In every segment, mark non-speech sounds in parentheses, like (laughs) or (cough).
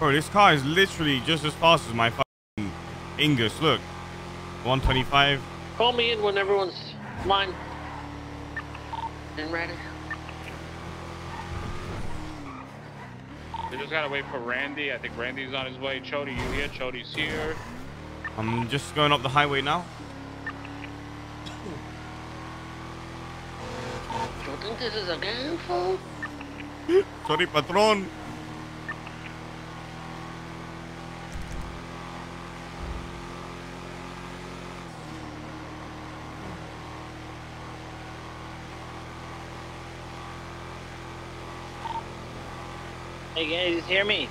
Bro, this car is literally just as fast as my fucking Ignus. Look, 125. Call me in when everyone's line and ready. We just gotta wait for Randy. I think Randy's on his way. Chody, you here? Chody's here. I'm just going up the highway now. Do you think this is a game, fool? (laughs) Sorry, patron. Hey guys, hear me?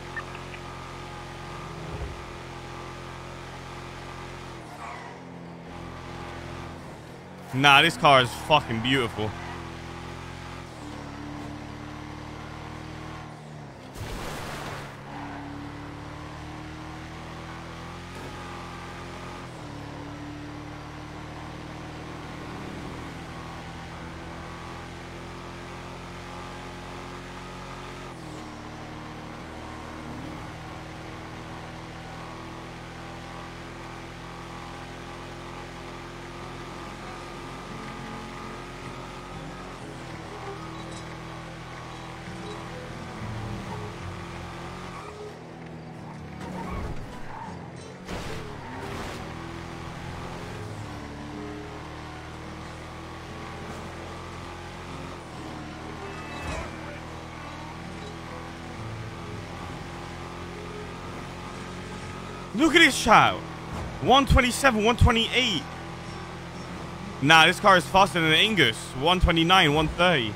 Nah, this car is fucking beautiful. Look at this child. 127, 128. Nah, this car is faster than the Ignus. 129, 130.